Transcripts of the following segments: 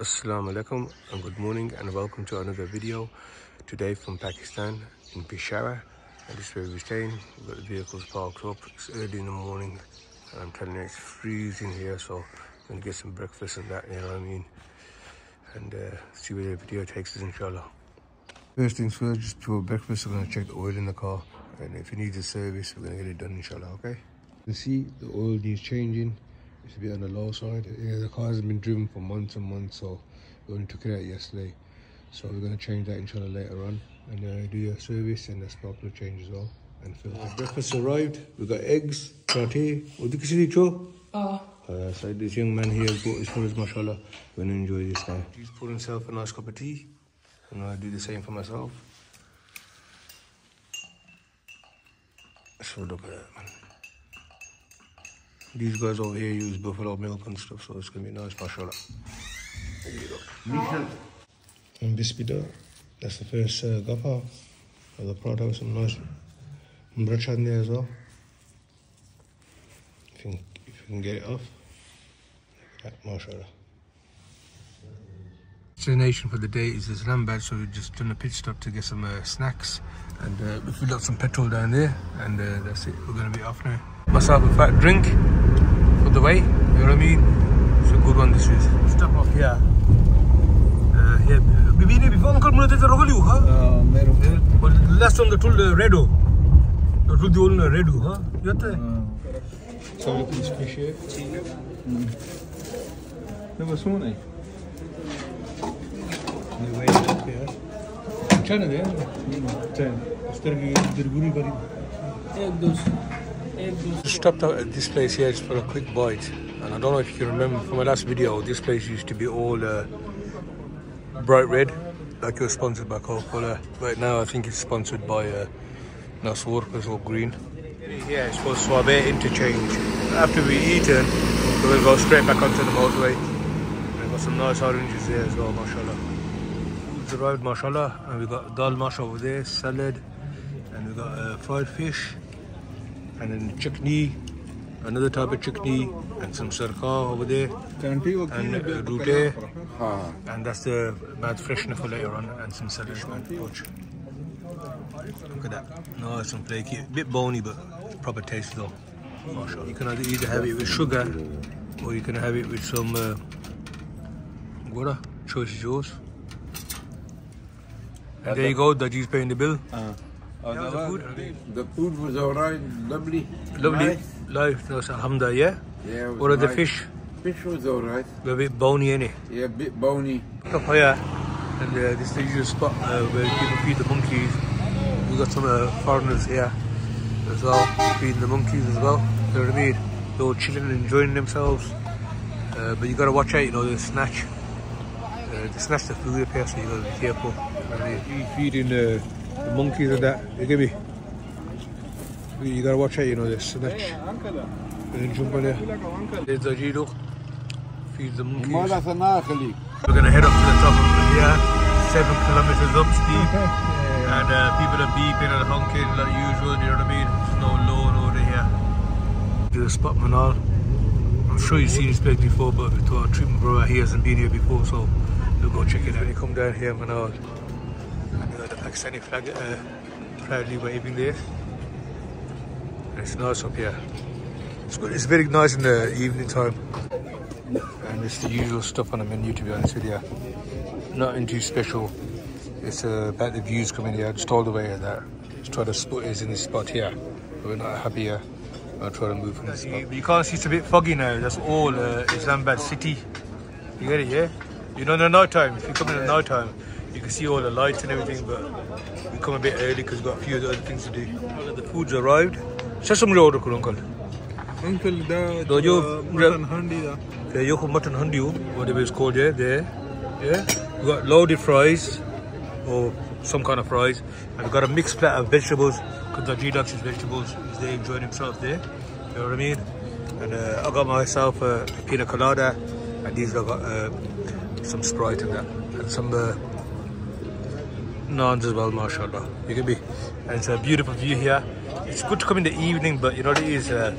Assalamu alaikum and good morning and welcome to another video today from Pakistan in Peshawar. And this is where we're staying. We've got the vehicles parked up. It's early in the morning and I'm telling you it's freezing here so I'm gonna get some breakfast and that you know what I mean? And uh, see where the video takes us inshallah. First things first just before breakfast we're gonna check the oil in the car. And if it needs a service we're gonna get it done inshallah okay? You see the oil needs changing it's a bit on the low side. Yeah, the car has been driven for months and months, so we only took it out yesterday. So we're going to change that inshallah later on and uh, do a service and a spark plug change as well. And fill the breakfast arrived. We've got eggs, satay. What do you see, Joe? Oh. Uh, so this young man here has bought his for us, mashallah. We're going to enjoy this now. He's poured himself a nice cup of tea. And I'll do the same for myself. So look at that, man. These guys over here use buffalo milk and stuff, so it's gonna be nice, mashallah. There you go. And bispida, that's the first uh, gapa of the product, some nice umbraccia in there as well. If you, can, if you can get it off, like that, mashallah. Destination for the day is Islamabad, so we've just done a pit stop to get some uh, snacks and uh, we filled up some petrol down there and uh, that's it, we're gonna be off now. Myself a fat drink for the way, you know what I mean? It's a good one this is. Stop off here. Uh, here. We've been before, Uncle Mulate Rogaliu, huh? मेरो Well, last one they told the Redo. They told the old Redo, huh? You got that? So look at this fish here. Det var sån beyaz. Uçanı değil mi? Uçanı. Üstelik dirguri var. Stopped at this place here for a quick bite and I don't know if you can remember from my last video this place used to be all uh, bright red like it was sponsored by Coca-Cola right now I think it's sponsored by uh, Nasor all green yeah it's for Swabi interchange after we eaten we'll go straight back onto the motorway we've got some nice oranges there as well mashallah Arrived, mashallah, and we've got dal mash over there, salad, and we've got uh, fried fish and then chutney, another type of chutney, and some sarka over there, and uh, rute, and that's the bad freshener for later on, and some salad poach. Look at that, nice and flaky, a bit bony but proper taste though. Mashallah. You can either have it with sugar, or you can have it with some uh. Choice is yours. And there you go, Daji's paying the bill. Oh, How's the food? The food was alright, lovely. Lovely. Nice. Life, no, alhamdulillah, yeah? Yeah, What are the fish? Fish was alright. A bit bony, innit? Yeah, a bit bony. Up here, and uh, this is the usual spot uh, where people feed the monkeys. We've got some uh, foreigners here as well, feeding the monkeys as well. You know what I mean? They're all chilling and enjoying themselves. Uh, but you gotta watch out, you know, they snatch. Uh, they snatch the food up here, so you gotta be careful. You know what Feeding uh, the monkeys and that. You get me? You gotta watch out, you know, they snatch. They jump on there. There's the Jido. Feeds the monkeys. We're gonna head up to the top of the hill, seven kilometers up steep, and uh, people are beeping and honking like usual. You know what I mean? There's no loan over here. Do the spot Manal. I'm sure you've seen this place before, but to our treatment bro, he hasn't been here before, so we'll go check it out. You come down here, Manal, Pakistani flag uh, proudly waving there. And it's nice up here. It's good. It's very nice in the evening time. And it's the usual stuff on the menu, to be honest with you. Nothing too special. It's uh, about the views coming here. Just all the way that. Just try to spot is in this spot here. But we're not happy here. I'll try to move from this spot. You can't see it's a bit foggy now. That's all uh, Islamabad city. You get it, yeah? You know, in the night time, if you come in the night time, you can see all the lights and everything, but we come a bit early because we've got a few other things to do. The food's arrived. Say some order, uncle. Uncle da Do you- mutton handi da. The Yoko mutton handiu, whatever it's called, yeah, there. Yeah. We've got loaded fries, or some kind of fries. And we've got a mixed plate of vegetables, because the G-Ducks is vegetables. He's there enjoying himself there. You know what I mean? And uh, I got myself a pina colada, and these have got uh, some Sprite and that. And some uh, naans as well, mashallah. You can be, and it's a beautiful view here. It's good to come in the evening, but you know what it is. Uh,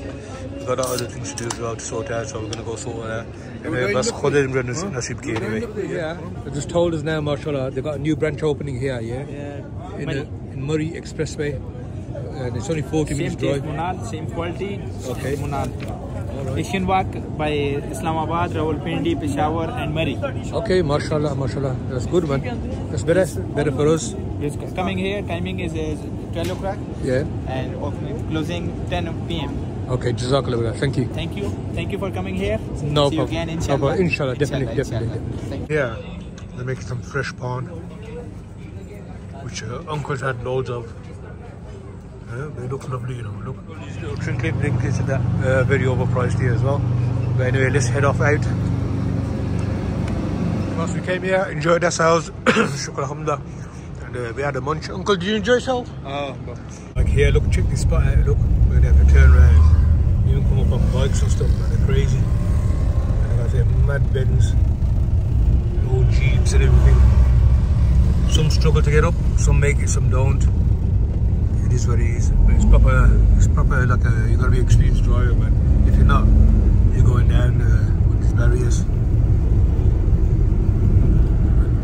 we've got other things to do as well to sort out, so we're gonna go sort out. Anyway. Yeah, just told us now, mashallah, they've got a new branch opening here, yeah? Yeah. In, the, in Murree Expressway, and it's only 40 same minutes drive. Munal, same quality. Okay. Munal. Alright. Asian Walk by Islamabad, Rawalpindi, Peshawar, and Murree. Okay, mashallah, mashallah. That's good, man. That's better, better for us. It's coming here. Timing is, is 12 o'clock Yeah. and closing 10 p.m. Okay, jazakallah. Thank you. Thank you. Thank you for coming here. No See you problem. again, No inshallah. problem. Inshallah, definitely, Inshallah, definitely. inshallah. Thank. Yeah, they're making some fresh pawn, which uh, uncle's had loads of. Yeah, they look lovely, you know. Look, these little trinket trinkets that uh, very overpriced here as well. But anyway, let's head off out. Once we came here, enjoyed ourselves. Shukr. And uh, we had a munch. Uncle, did you enjoy yourself? Ah, Like here, look, check this spot out. Look, we're gonna have to turn around. Even come up on bikes and stuff, man. They're crazy. And like I say, mad bends, old jeeps and everything. Some struggle to get up, some make it, some don't. Is what it is. But it's proper. It's proper. Like a, you gotta be experienced driver, man. If you're not, you're going down uh, with these barriers.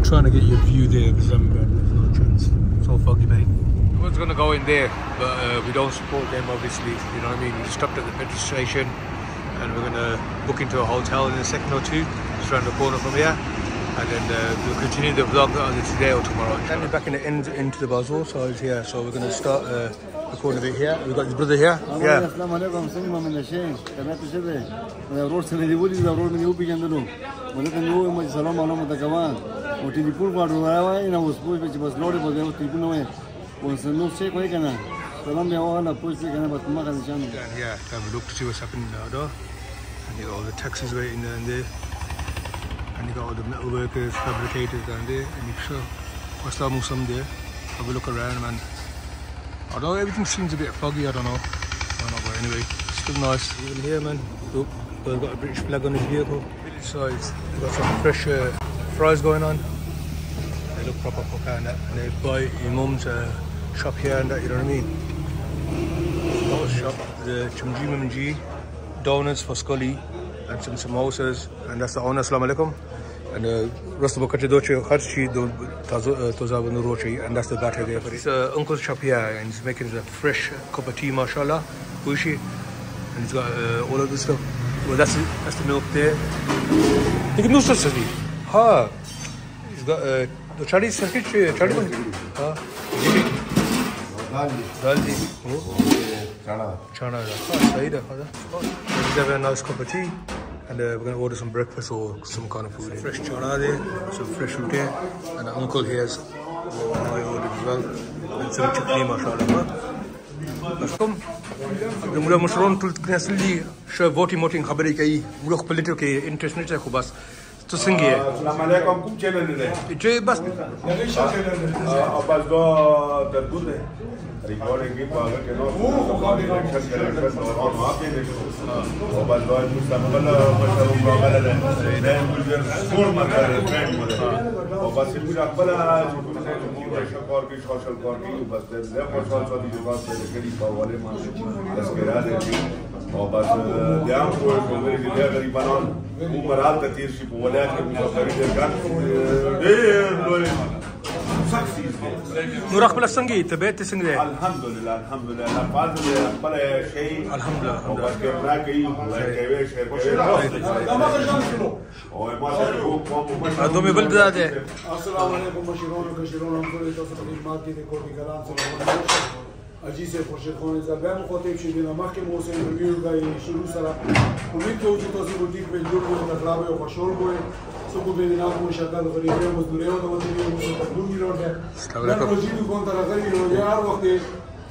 trying to get your view there because I'm there's no chance. It's all foggy, mate. I was gonna go in there, but uh, we don't support them, obviously. You know what I mean? We stopped at the petrol station, and we're gonna book into a hotel in a second or two, just around the corner from here, and then uh, we'll continue the vlog either today or tomorrow. Standing back in the end into the bazaar side here, so we're gonna start uh, recording a bit here. We've got his brother here. Yeah. السلام عليكم څنګه من شي کله ته شه دا ورور سره دی ولې دا ورور مې یو پیژندلو ولکه نو ما سلام علیکم ته کوان او ټلیفون غواړو راوای نه اوس پوه چې بس لوړې به یو ټلیفون وای اوس نو څه کوي کنه سلام بیا وانه پوه چې کنه بس ما کنه چانو down here to have a look to see what's happening now, though. And you got all the taxis waiting down there. And you got all the metal workers, fabricators down there. And you sure what's that some there? Have a look around, man. Although everything seems a bit foggy, I don't know. I don't know, but anyway, still nice. Even here, man. Look, we've got a British flag on his vehicle. Village sides. They've got some fresh uh, fries going on. They look proper for and that. And they buy your mum's uh, shop here and that, you know what I mean? That shop, the Chumji Mimji, donuts for Scully, and some samosas, and that's the owner, Assalamu alaikum. And uh, rest of the doche kharchi toza banu rochi, and that's the batter there. But it's uh, uncle's shop here, and he's making a fresh cup of tea, mashallah, bushi, and he's got uh, all of this stuff. Well, that's it, that's the milk there. You can do such as Ha, he's got uh, the chari circuit, chari ha. Daldi. Oh. Chana. Oh, Saida. Let's have a nice cup of tea. And uh, we're going to order some breakfast or some kind of food. Fresh chana there, some fresh here. And the uncle here's what I ordered as well. And some chutney, mashallah. کوم د موږ مشرون ټول کنسل دي شو ووټي موټینګ خبرې کوي موږ خپل ټو کې انټرست نه خو بس tusingie tunamaleka mkumchenenile icho basi abazwa dargude recording ki paga ke no election ke election और वहाँ पे और बलवा जो संबल mushroom बागल है नहीं गुजर school मत कर फ्रेंड मत और बस फिर अकबल जो կարգի, շաշել կարգի ու բստեր դեմ ոչվածած իջված դերեկերի բավարեմ ասկերալ է բայց դեմ որ գովերի դերերի բանան ու մրալ դտիր շի բոլակ ու մուսախերի դերքան դեր լոյ نور خپل څنګه طبيعت څنګه ده الحمدلله الحمدلله. فاضل خپل شي الحمدلله او کبرا کوي کوي شي او ما سره کوم دومې بل بدا ده السلام علیکم بشیرونو کشیرونو ټول تاسو ته خدمت دي کوټي ګلان سلام عزیز خورشید خان زبم خاطب شدین اما که محسن روی و شروع سره. امید که اوچه تازی بودید به دور بود نقلبه و خوشحال بود Sono coordinato come ci ha dato per il primo due ore, ma tenevo un po' lungo in ordine. Nel progetto contro la serie non è algo che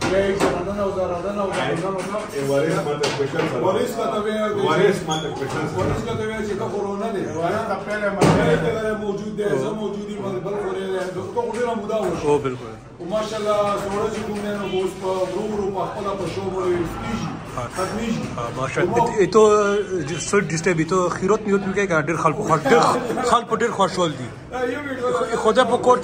lei se non ha usato, non ha usato, non ha usato. E Waris manda questions. Waris manda questions. Waris manda questions. Waris manda questions. چې کورونا دی وانا تا پہلے مرحله ته غره موجود دی زه موجود یم بل غره دی ته خو ډیره مودا وشو او بالکل او ماشاءالله سوره چې کوم نه نو اوس په ورو ورو په خپل په شو مړ وي ختمیږي ماشاءالله ته سر ډیسټرب ته خیرات نیوت میگه که ډیر خلق خو ډیر خلق ډیر خوشحال دي یو ویډیو خدا په کوټ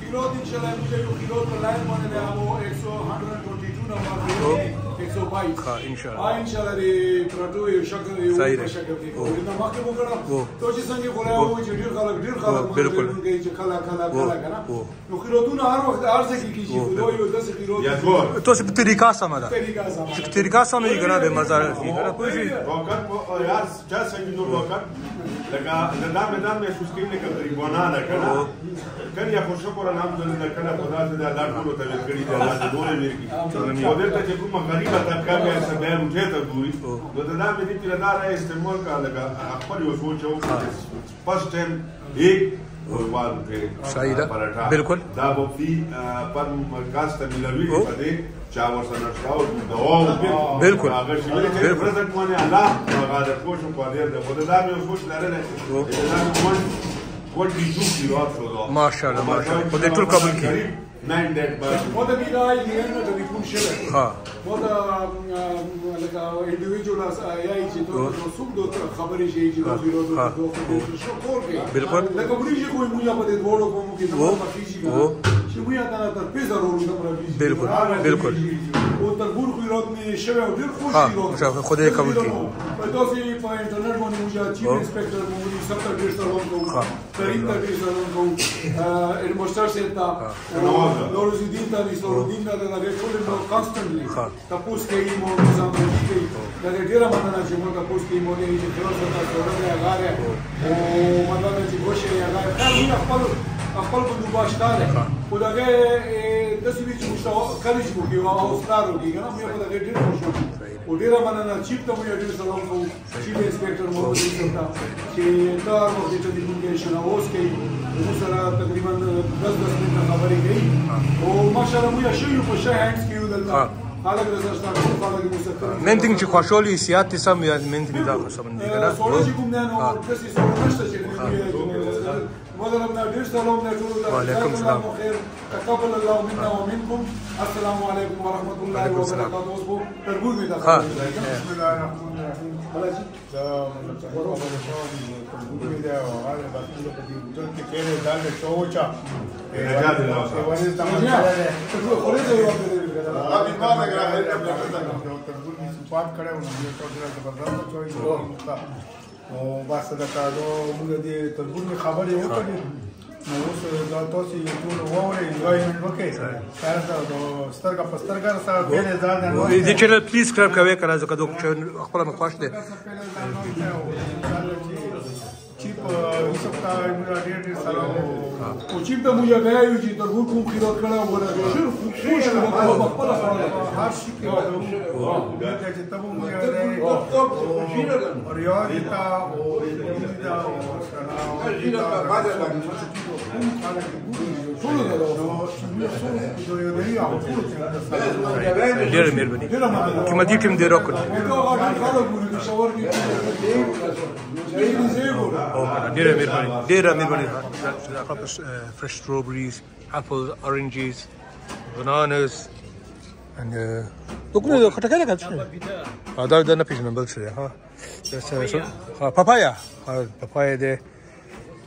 خیرات ان شاء الله میشه یو خیرات په لاین باندې دی هغه 122 نمبر 122 ها ان شاء الله ان شاء الله دی پراتو یو شکل یو شکل دی نو مخکې مو کړه تو چې څنګه غواړې او چې ډیر خلک ډیر خلک بالکل چې کلا کلا کلا کنه نو خیراتونه هر وخت ارزه کې کیږي خو یو داسې خیرات تو چې په طریقا سم ده طریقا سم ده طریقا سم دی کنه به مزه راځي کنه کوئی شي وقت په یار چا څنګه نو وقت لکه زنده مدام مې شوسکرین کې تریبونا ده کنه کنیا خو شکر الحمدلله کنه خدا دې الله ټول ته کړی دا دوره مرګي او دلته چې کوم غریب prima attaccare a sapere un certo lui, Notre-Dame de Tiranara este mult ca legat, acolo eu făceam un first time, एक وربال کې صحیح ده بالکل دا به په پر مرکز ته ملوي پدې چا ورسره شاو دوام بالکل هغه شي چې پرځک باندې الله هغه د خوشو په لري د بده دا مې خوش لري نه دا مون ګل دي جوړ شو ماشاءالله ماشاءالله په دې ټول قبول کې mandated by مو د میرا یو نه د کوم شي ها مو د لکه انډیویډوال یا چې ته نو څوک د خبرې شي چې د بیرو د دوه شو کول بالکل د کومې کوم موږ په دې ډول کوم کې نو چې موږ دا تر پیزه ورو نه بالکل بالکل او تر ګور خو رات می شوه ډیر خوشی خدای قبول کړي په داسې په انټرنیټ باندې موږ چیف او. انسپکټر موږ سب ته ډیر سلام کوو ها. کریم ته ډیر سلام کوو المستر سیتا نوروز الدین ته نصر الدین ته دغه ټول نو کانستنټلی ها. تاسو کوي مو نظام دی کوي دا ډیره مننه چې موږ تاسو کوي مو نه چې خلاص تاسو سره راغاره او مطلب چې ګوشه یې راغاره خیر خپل خپل په دوه شتاله خو دغه د سوي چې مشتاو کله چې مو کې او ستارو کې کنه مې په دغه ډیر خوشو خو ډېره مننه چیف ته مو یو ډېر سلام کوو چیف انسپکټر مو صاحب ته چې دا وخت چې د کمیونیکیشن اوس کې موږ سره تقریبا 10 10 منټه خبرې کوي او ماشره مو یو شی په شای هانس کې یو دلته من تینګ چې خوشاله سیاتي سم یا من تینګ دا خو سم نه کنه سوال چې کوم نه نو کسي سوال نشته چې وضربنا ديرش لهم نجول وعليكم السلام خير تقبل الله منا ومنكم السلام عليكم ورحمه الله وبركاته اوسبو تربوز دي بسم الله الرحمن الرحيم خلاص دا ورو تربوز دي او هغه باقي له دې وټل کې کېنه دال له چوچا نجات الله سیوانه تمام خوري دي هغه په بابا غره تربوز پاک کړه او دې ټول زبردست چوي بس دا کارو موږ دې تربور می خبرې وکړې نو اوس دا تاسو یو ټول ووري انجوایمنت وکړئ سره دا سترګه په سترګه سره ډېر ځان نه دې چینل پلیز سبسکرایب کوي کنه ځکه دوه خپل مخ خوښ دي چیپ یوسف تا موږ ډېر ډېر سلام او چې ته موږ غیا یو چې تربور کوم خیرات کړه وره شر خوش کړه په خپل خبره هر شي کې دا چې تبو موږ اور یو دیتا او دیتا او ټول دا ډېر مهرباني قیمتي ټیم دی راکړ home. And I did that everybody. Did everybody. Proper uh, fresh strawberries, apples, oranges, bananas, and. Uh, Look, look, look, look, look. 아, 나, 나 피지 멤버 쓰래. 하. 그래서 저 아, 파파야. 아, papaya there.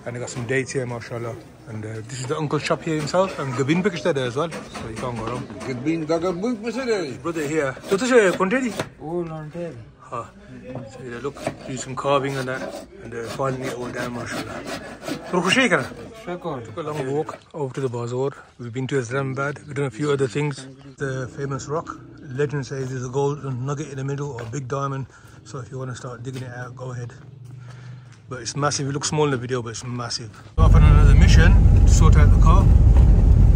And I got some dates here, mashallah. And uh, this is the uncle's shop here himself, and Gabin Pikish there as well. So you can't go wrong. Gabin, Gabin Pikish there. Brother here. So, what's your quantity? Oh, not there. Huh. So yeah, look, do some carving and that, and uh, finally it all down, mashallah. So, Khushi kana? Took a long walk over to the bazaar. We've been to Islamabad. We've done a few other things. The famous rock. Legend says there's a gold nugget in the middle or a big diamond. So if you want to start digging it out, go ahead. But it's massive. It looks small in the video, but it's massive. Off on another mission to sort out the car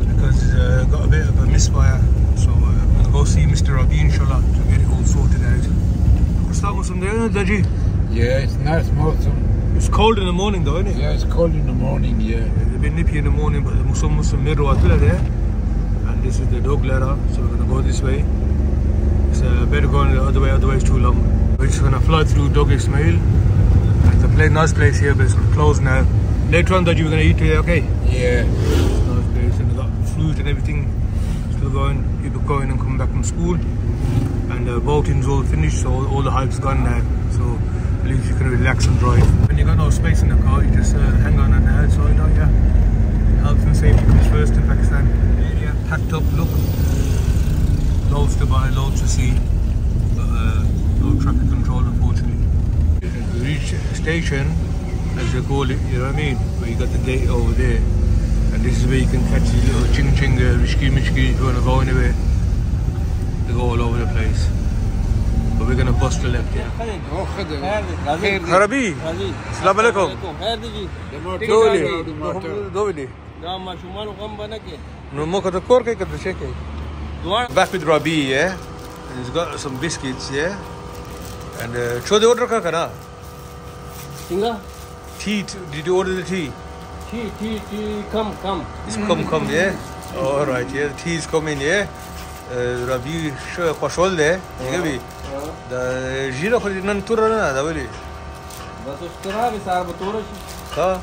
because it's uh, got a bit of a misfire. So uh, I'm gonna go see Mr. Rabi inshallah to get it all sorted out. Start with some there, Daji. Yeah, it's nice awesome. It's cold in the morning though, isn't it? Yeah, it's cold in the morning, yeah. It's a bit nippy in the morning, but the Muslim Muslim mirror atla there. And this is the dog ladder, so we're gonna go this way. It's uh, better going the other way, otherwise too long. We're just gonna fly through Dag Ismail. It's a play, nice place here, but it's closed now. Later on that you were gonna eat here, okay? Yeah. It's a nice place and they got fruit and everything still going. People going and coming back from school. And the boating's all finished, so all, all the hype's gone now. So at least you can relax and drive. When you got no space in the car, you just uh, hang on on the outside, don't you? Health and safety comes first in Pakistan. Area packed up, look. Loads to buy, loads to see. uh, no traffic control, unfortunately. We reach station as they call it, you know what I mean? Where you got the gate over there. And this is where you can catch these little ching ching, uh, rishki mishki if you want to go anywhere could go all over the place. But we're gonna bust the lip here. Harabi. salaam alaikum. Dovidi. No no, the cork at the shake. Back with Rabi, yeah? And he's got some biscuits, yeah? And uh, show the order kakana. Singa? Tea, did you order the tea? Tea, tea, tea, come, come. It's come, come, yeah? Mm. All right, yeah, the tea is coming, yeah? ربي ښه پښول دی. څنګه وي دا ژیره خو نن توره نه ده ولې؟ بس اوس توره به سهار به توره شي. ها؟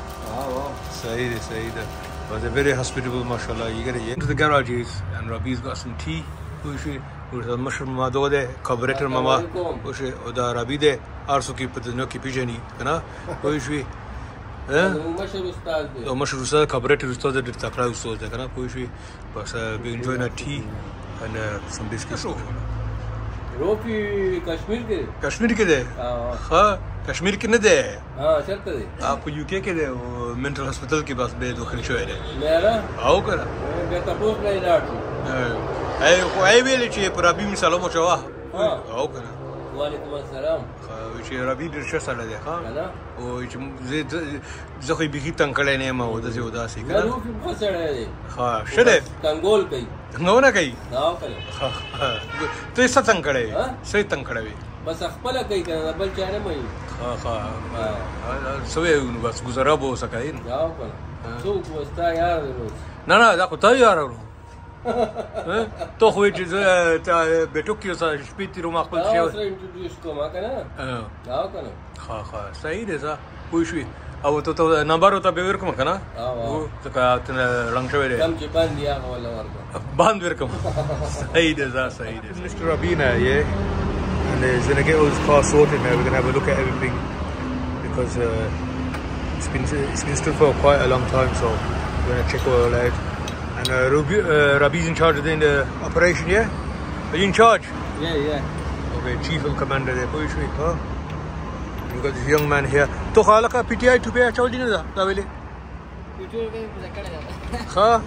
صحیح دی صحیح دی. Was a very hospitable mashallah you gotta get into the garages and Rabi's got some tea. وشي ورته مشر مما دو ده کابریټر مما وشي او دا ربي ده ارسو کې په دنیا کې پیژني کنه وشي مشر استاد دی او مشر استاد کابریټر استاد ډېر تکړه استاد دی کنه وشي بس we enjoy that tea. And uh, some biscuits روپی کشمیر کې کشمیر کې دی ها کشمیر کې نه دی ها چرته دی آپ یو کې کې دی او منټل هسپتال کې بس به دوه شوی دی مېرا او کنه بیا تاسو نه لاړ شو ای خو ای ویل چې پر ابي مثال مو چوا. او کنه وعلیکم السلام. خو چې ربي ډیر ښه سره دی کنه او چې زه خو به تنگ کړی نه ما او د زه وداسې دا کنه روپی په سره دی. ها شته کنګول کوي. نو نه کوي؟ دا کړه ته څه څنګه کړی؟ څه څنګه کړی؟ بس خپل کوي کنه بل چا نه مې ها ها. سوې نو بس گزاره بو سکاین دا کړه څوک وستا یار نه نه دا خو ته یار ورو ته خو چې زه ته بیٹو کې اوسه شپې تیرو ما خپل دا شی سره انټروډیوس کوم کنه دا کنه ها ها صحیح دی ځه پوه شوې او ته ته نمبر ته به ورکوم کنه ها، ها. او ځکه ته رنگ شوی دی کم چې باندې هغه ولا ورکړه باند ورکوم صحیح دی ځه صحیح دی Mr. Rabina yeah and he's gonna get all his car sorted now we're gonna have a look at everything because uh, it's been it's been stood for quite a long time so we're gonna check it all out and uh, Rabi, uh, Rabi's in charge of the uh, operation, yeah? Are you in charge? Yeah, yeah. Okay, chief and commander there. Push me, huh? You've got this young man here. तो खाला का PTI टुपे अच्छा बोल दिना था वेले हाँ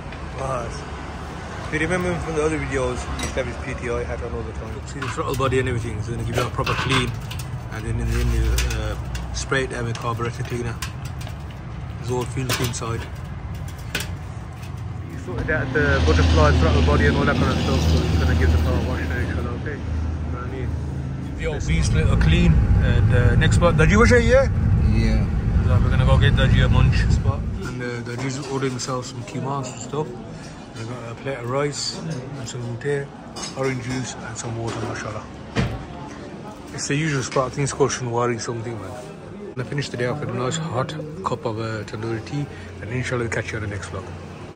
बस If you remember from the other videos, he used to have his PTI hat on all the time. Look, see the throttle body and everything, so they give it a proper clean. And then in the end, you uh, spray it down with carburetor cleaner. There's all fuel inside. You sorted out the butterfly throttle body and all that kind of stuff. So it's going to give the car a wash now, inshallah. Okay. You know what I mean? The old beast a clean. And uh, next spot, Daji was here, yeah? Yeah. So we're gonna go get Daji a munch spot. And uh, Daji's ordered himself some kimas and stuff. And I got a plate of rice and some tea, orange juice and some water, mashallah. It's the usual spot. I think it's called Shinwari something, man. And I finished the day off with a nice hot cup of uh, tandoori tea. And inshallah, we'll catch you on the next vlog.